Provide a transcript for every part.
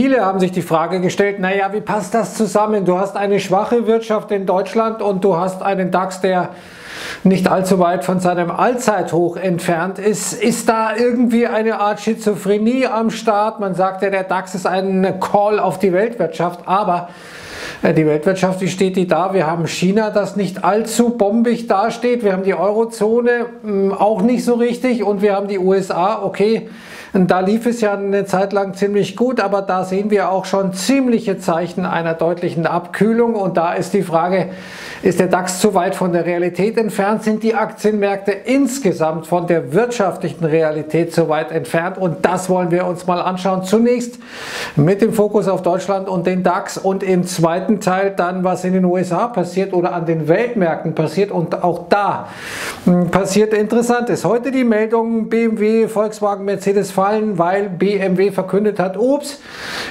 Viele haben sich die Frage gestellt, naja, wie passt das zusammen? Du hast eine schwache Wirtschaft in Deutschland und du hast einen DAX, der nicht allzu weit von seinem Allzeithoch entfernt ist. Ist da irgendwie eine Art Schizophrenie am Start? Man sagt ja, der DAX ist ein Call auf die Weltwirtschaft, aber äh, die Weltwirtschaft, wie steht die da? Wir haben China, das nicht allzu bombig dasteht. Wir haben die Eurozone hm, auch nicht so richtig und wir haben die USA, okay, da lief es ja eine Zeit lang ziemlich gut, aber da sehen wir auch schon ziemliche Zeichen einer deutlichen Abkühlung. Und da ist die Frage, ist der DAX zu weit von der Realität entfernt? Sind die Aktienmärkte insgesamt von der wirtschaftlichen Realität zu weit entfernt? Und das wollen wir uns mal anschauen. Zunächst mit dem Fokus auf Deutschland und den DAX und im zweiten Teil dann, was in den USA passiert oder an den Weltmärkten passiert. Und auch da hm, passiert Interessantes. Heute die Meldung BMW, Volkswagen, Mercedes fallen, weil BMW verkündet hat, ups,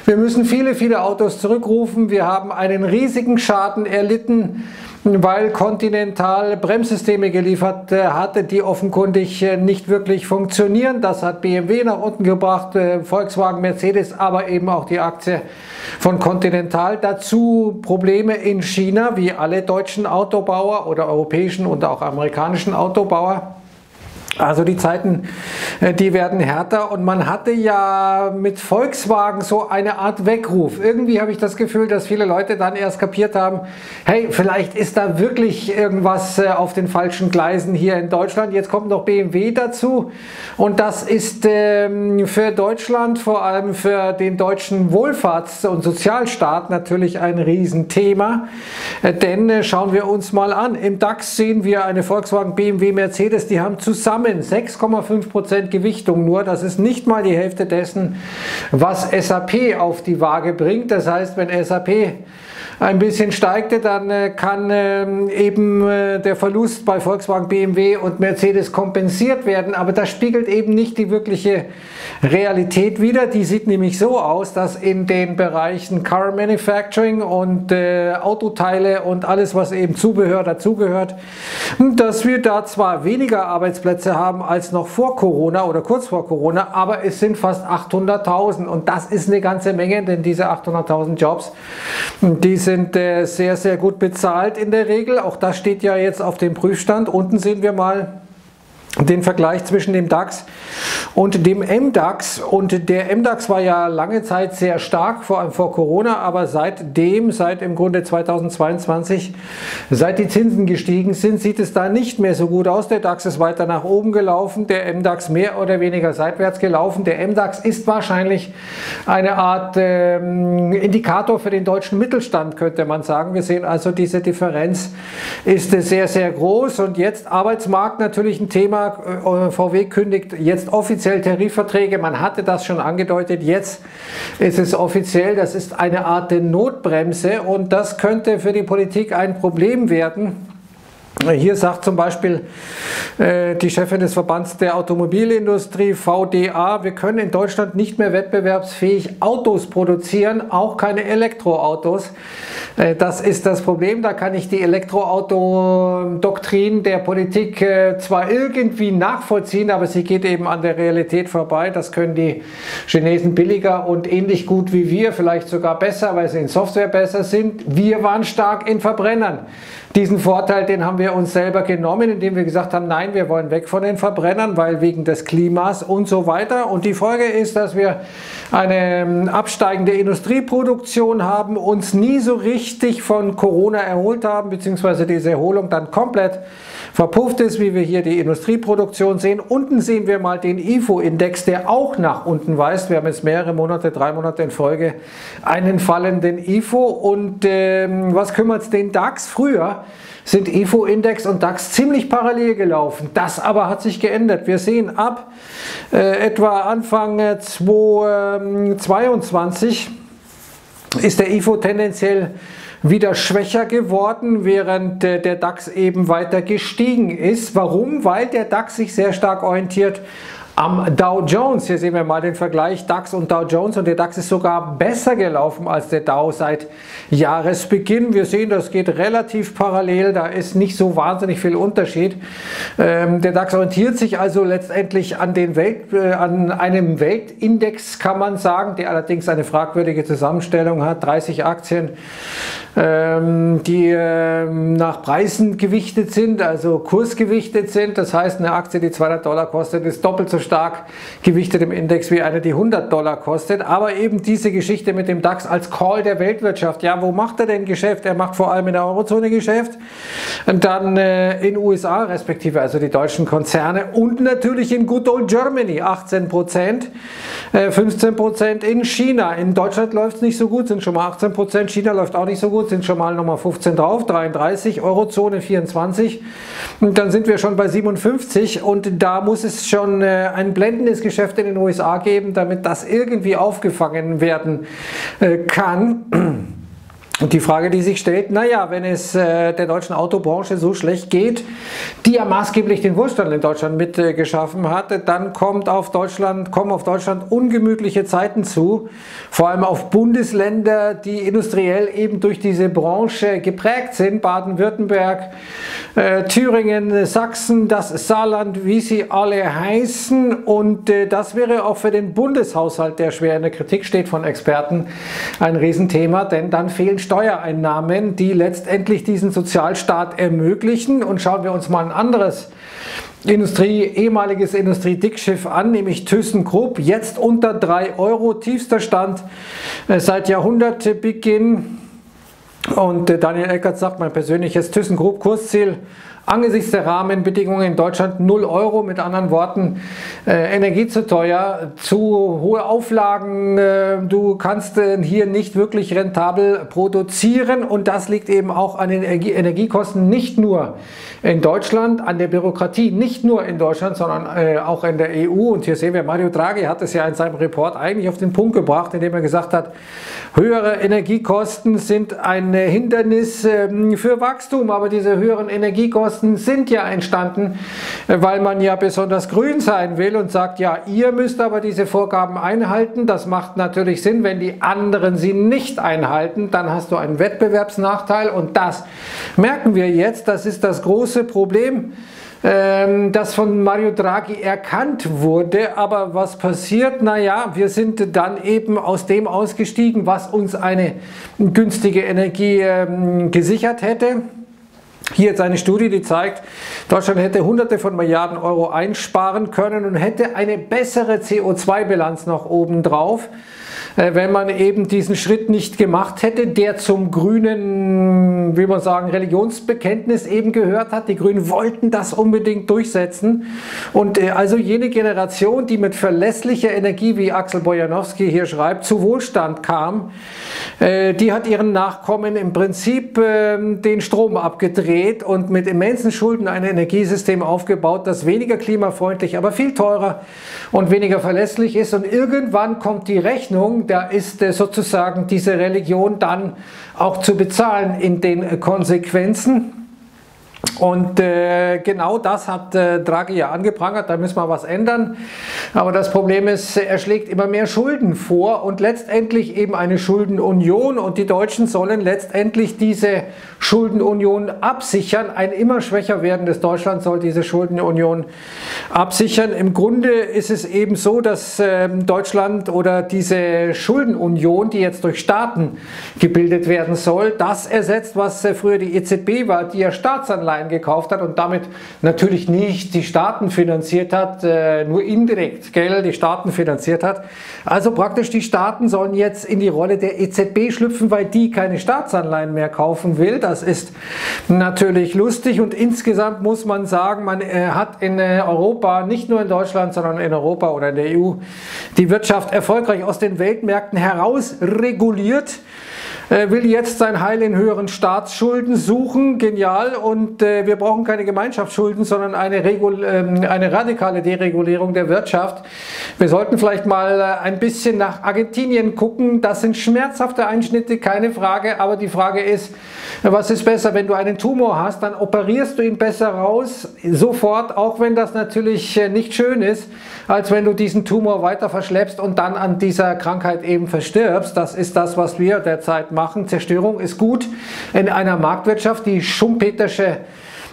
wir müssen viele, viele Autos zurückrufen, wir haben einen riesigen Schaden erlitten, weil Continental Bremssysteme geliefert äh, hatte, die offenkundig äh, nicht wirklich funktionieren. Das hat BMW nach unten gebracht, äh, Volkswagen, Mercedes, aber eben auch die Aktie von Continental. Dazu Probleme in China, wie alle deutschen Autobauer oder europäischen und auch amerikanischen Autobauer. Also die Zeiten, äh, die werden härter und man hatte ja mit Volkswagen so eine Art Weckruf. Irgendwie habe ich das Gefühl, dass viele Leute dann erst kapiert haben, hey, vielleicht ist da wirklich irgendwas äh, auf den falschen Gleisen hier in Deutschland. Jetzt kommt noch BMW dazu und das ist ähm, für Deutschland, vor allem für den deutschen Wohlfahrts- und Sozialstaat natürlich ein Riesenthema. Äh, denn schauen wir uns mal an, im DAX sehen wir eine Volkswagen, BMW, Mercedes, die haben zusammen zusammen 6,5% Gewichtung nur. Das ist nicht mal die Hälfte dessen, was SAP auf die Waage bringt. Das heißt, wenn SAP ein bisschen steigte, dann äh, kann ähm, eben äh, der Verlust bei Volkswagen, BMW und Mercedes kompensiert werden. Aber das spiegelt eben nicht die wirkliche Realität wider. Die sieht nämlich so aus, dass in den Bereichen Car Manufacturing und äh, Autoteile und alles, was eben Zubehör dazugehört, dass wir da zwar weniger Arbeitsplätze haben als noch vor Corona oder kurz vor Corona, aber es sind fast 800.000 und das ist eine ganze Menge, denn diese 800.000 Jobs, die sind äh, sehr, sehr gut bezahlt in der Regel. Auch das steht ja jetzt auf dem Prüfstand. Unten sehen wir mal den Vergleich zwischen dem DAX und dem MDAX. Und der MDAX war ja lange Zeit sehr stark, vor allem vor Corona, aber seitdem, seit im Grunde 2022, seit die Zinsen gestiegen sind, sieht es da nicht mehr so gut aus. Der DAX ist weiter nach oben gelaufen, der MDAX mehr oder weniger seitwärts gelaufen. Der MDAX ist wahrscheinlich eine Art ähm, Indikator für den deutschen Mittelstand, könnte man sagen. Wir sehen also, diese Differenz ist sehr, sehr groß. Und jetzt Arbeitsmarkt natürlich ein Thema, äh, VW kündigt jetzt offiziell Tarifverträge. Man hatte das schon angedeutet. Jetzt ist es offiziell. Das ist eine Art Notbremse und das könnte für die Politik ein Problem werden. Hier sagt zum Beispiel äh, die Chefin des Verbands der Automobilindustrie VDA, wir können in Deutschland nicht mehr wettbewerbsfähig Autos produzieren, auch keine Elektroautos. Äh, das ist das Problem. Da kann ich die Elektroauto-Doktrin der Politik äh, zwar irgendwie nachvollziehen, aber sie geht eben an der Realität vorbei. Das können die Chinesen billiger und ähnlich gut wie wir, vielleicht sogar besser, weil sie in Software besser sind. Wir waren stark in Verbrennern. Diesen Vorteil, den haben wir uns selber genommen, indem wir gesagt haben, nein, wir wollen weg von den Verbrennern, weil wegen des Klimas und so weiter. Und die Folge ist, dass wir eine ähm, absteigende Industrieproduktion haben, uns nie so richtig von Corona erholt haben, beziehungsweise diese Erholung dann komplett verpufft ist, wie wir hier die Industrieproduktion sehen. Unten sehen wir mal den IFO-Index, der auch nach unten weist. Wir haben jetzt mehrere Monate, drei Monate in Folge einen fallenden IFO. Und ähm, was kümmert es den DAX? Früher sind IFO-Index und DAX ziemlich parallel gelaufen. Das aber hat sich geändert. Wir sehen ab äh, etwa Anfang äh, 2022 ist der IFO tendenziell wieder schwächer geworden, während äh, der DAX eben weiter gestiegen ist. Warum? Weil der DAX sich sehr stark orientiert am Dow Jones. Hier sehen wir mal den Vergleich DAX und Dow Jones und der DAX ist sogar besser gelaufen als der Dow seit Jahresbeginn. Wir sehen, das geht relativ parallel, da ist nicht so wahnsinnig viel Unterschied. Ähm, der DAX orientiert sich also letztendlich an, den Welt, äh, an einem Weltindex, kann man sagen, der allerdings eine fragwürdige Zusammenstellung hat. 30 Aktien, ähm, die ähm, nach Preisen gewichtet sind, also kursgewichtet sind. Das heißt, eine Aktie, die 200 Dollar kostet, ist doppelt so stark gewichtet im Index wie eine, die 100 Dollar kostet. Aber eben diese Geschichte mit dem DAX als Call der Weltwirtschaft. Ja, wo macht er denn Geschäft? Er macht vor allem in der Eurozone Geschäft. Und dann äh, in USA, respektive also die deutschen Konzerne. Und natürlich in Good Old Germany, 18 Prozent. Äh, 15 Prozent in China. In Deutschland läuft es nicht so gut, sind schon mal 18 Prozent. China läuft auch nicht so gut, sind schon mal nochmal 15 drauf, 33. Eurozone 24. Und dann sind wir schon bei 57. Und da muss es schon äh, ein blendendes Geschäft in den USA geben, damit das irgendwie aufgefangen werden äh, kann. Und die Frage, die sich stellt, naja, wenn es äh, der deutschen Autobranche so schlecht geht, die ja maßgeblich den Wohlstand in Deutschland mit äh, hatte, dann kommt auf Deutschland, kommen auf Deutschland ungemütliche Zeiten zu, vor allem auf Bundesländer, die industriell eben durch diese Branche geprägt sind, Baden-Württemberg, äh, Thüringen, Sachsen, das Saarland, wie sie alle heißen. Und äh, das wäre auch für den Bundeshaushalt, der schwer in der Kritik steht von Experten, ein Riesenthema, denn dann fehlen Steuereinnahmen, die letztendlich diesen Sozialstaat ermöglichen. Und schauen wir uns mal ein anderes Industrie, ehemaliges Industriedickschiff an, nämlich ThyssenKrupp, jetzt unter 3 Euro, tiefster Stand äh, seit Jahrhundertbeginn. Und äh, Daniel Eckert sagt, mein persönliches ThyssenKrupp Kursziel angesichts der Rahmenbedingungen in Deutschland 0 Euro, mit anderen Worten, äh, Energie zu teuer, zu hohe Auflagen, äh, du kannst äh, hier nicht wirklich rentabel produzieren und das liegt eben auch an den Energie Energiekosten nicht nur in Deutschland, an der Bürokratie nicht nur in Deutschland, sondern äh, auch in der EU und hier sehen wir, Mario Draghi hat es ja in seinem Report eigentlich auf den Punkt gebracht, indem er gesagt hat, höhere Energiekosten sind ein Hindernis ähm, für Wachstum, aber diese höheren Energiekosten Kosten sind ja entstanden, weil man ja besonders grün sein will und sagt, ja, ihr müsst aber diese Vorgaben einhalten. Das macht natürlich Sinn, wenn die anderen sie nicht einhalten, dann hast du einen Wettbewerbsnachteil und das merken wir jetzt, das ist das große Problem ähm, das von Mario Draghi erkannt wurde. Aber was passiert? Naja, wir sind dann eben aus dem ausgestiegen, was uns eine günstige Energie ähm, gesichert hätte. Hier jetzt eine Studie, die zeigt, Deutschland hätte hunderte von Milliarden Euro einsparen können und hätte eine bessere CO2-Bilanz noch obendrauf. Äh, wenn man eben diesen Schritt nicht gemacht hätte, der zum grünen, wie man sagen, Religionsbekenntnis eben gehört hat. Die Grünen wollten das unbedingt durchsetzen. Und äh, also jene Generation, die mit verlässlicher Energie, wie Axel Bojanowski hier schreibt, zu Wohlstand kam, äh, die hat ihren Nachkommen im Prinzip den Strom abgedreht und mit immensen Schulden ein Energiesystem aufgebaut, das weniger klimafreundlich, aber viel teurer und weniger verlässlich ist. Und irgendwann kommt die Rechnung, da ist äh, sozusagen diese Religion dann auch zu bezahlen in den Konsequenzen. Und äh, genau das hat äh, Draghi ja angeprangert, da müssen wir was ändern. Aber das Problem ist, er schlägt immer mehr Schulden vor und letztendlich eben eine Schuldenunion und die Deutschen sollen letztendlich diese Schuldenunion absichern. Ein immer schwächer werdendes Deutschland soll diese Schuldenunion absichern. Im Grunde ist es eben so, dass äh, Deutschland oder diese Schuldenunion, die jetzt durch Staaten gebildet werden soll, das ersetzt, was äh, früher die EZB war, die ja Staatsanleihen gekauft hat und damit natürlich nicht die Staaten finanziert hat, äh, nur indirekt Geld die Staaten finanziert hat. Also praktisch die Staaten sollen jetzt in die Rolle der EZB schlüpfen, weil die keine Staatsanleihen mehr kaufen will. Das ist natürlich lustig und insgesamt muss man sagen, man äh, hat in äh, Europa, nicht nur in Deutschland, sondern in Europa oder in der EU, die Wirtschaft erfolgreich aus den Weltmärkten heraus reguliert. Will jetzt sein Heil in höheren Staatsschulden suchen. Genial. Und äh, wir brauchen keine Gemeinschaftsschulden, sondern eine, Regul äh, eine radikale Deregulierung der Wirtschaft. Wir sollten vielleicht mal äh, ein bisschen nach Argentinien gucken. Das sind schmerzhafte Einschnitte, keine Frage. Aber die Frage ist, was ist besser? Wenn du einen Tumor hast, dann operierst du ihn besser raus, sofort, auch wenn das natürlich äh, nicht schön ist, als wenn du diesen Tumor weiter verschleppst und dann an dieser Krankheit eben verstirbst. Das ist das, was wir derzeit machen. Zerstörung ist gut in einer Marktwirtschaft, die schumpetersche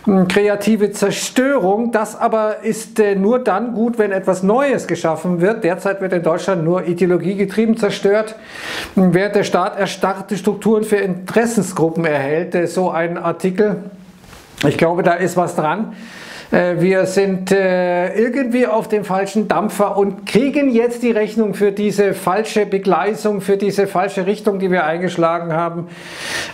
hm, kreative Zerstörung. Das aber ist äh, nur dann gut, wenn etwas Neues geschaffen wird. Derzeit wird in Deutschland nur ideologiegetrieben zerstört, hm, während der Staat erstarrte Strukturen für Interessensgruppen erhält. Äh, so ein Artikel. Ich glaube, da ist was dran. Äh, wir sind äh, irgendwie auf dem falschen Dampfer und kriegen jetzt die Rechnung für diese falsche Begleisung, für diese falsche Richtung, die wir eingeschlagen haben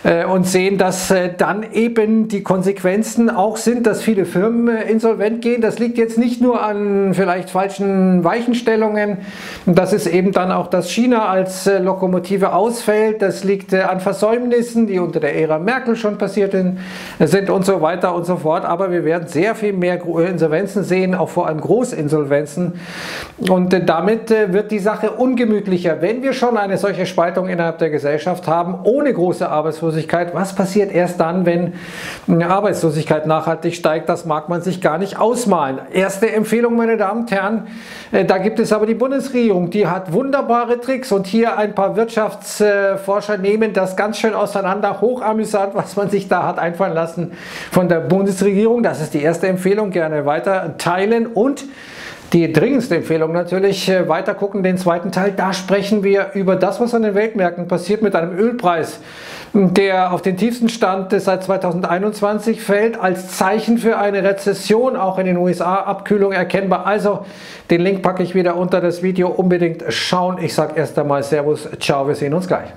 äh, und sehen, dass dann eben die Konsequenzen auch sind, dass viele Firmen insolvent gehen. Das liegt jetzt nicht nur an vielleicht falschen Weichenstellungen, das ist eben dann auch, dass China als Lokomotive ausfällt. Das liegt an Versäumnissen, die unter der Ära Merkel schon passiert sind und so weiter und so fort. Aber wir werden sehr viel mehr mehr Insolvenzen sehen, auch vor allem Großinsolvenzen. Und äh, damit äh, wird die Sache ungemütlicher. Wenn wir schon eine solche Spaltung innerhalb der Gesellschaft haben, ohne große Arbeitslosigkeit, was passiert erst dann, wenn eine Arbeitslosigkeit nachhaltig steigt? Das mag man sich gar nicht ausmalen. Erste Empfehlung, meine Damen und Herren, äh, da gibt es aber die Bundesregierung, die hat wunderbare Tricks und hier ein paar Wirtschaftsforscher nehmen das ganz schön auseinander. Hochamüsant, was man sich da hat einfallen lassen von der Bundesregierung. Das ist die erste Empfehlung. Empfehlung gerne weiter teilen und die dringendste Empfehlung natürlich, äh, weiter gucken, den zweiten Teil. Da sprechen wir über das, was an den Weltmärkten passiert mit einem Ölpreis, der auf den tiefsten Stand seit 2021 fällt, als Zeichen für eine Rezession, auch in den USA, Abkühlung erkennbar. Also, den Link packe ich wieder unter das Video. Unbedingt schauen. Ich sage erst einmal Servus, ciao, wir sehen uns gleich.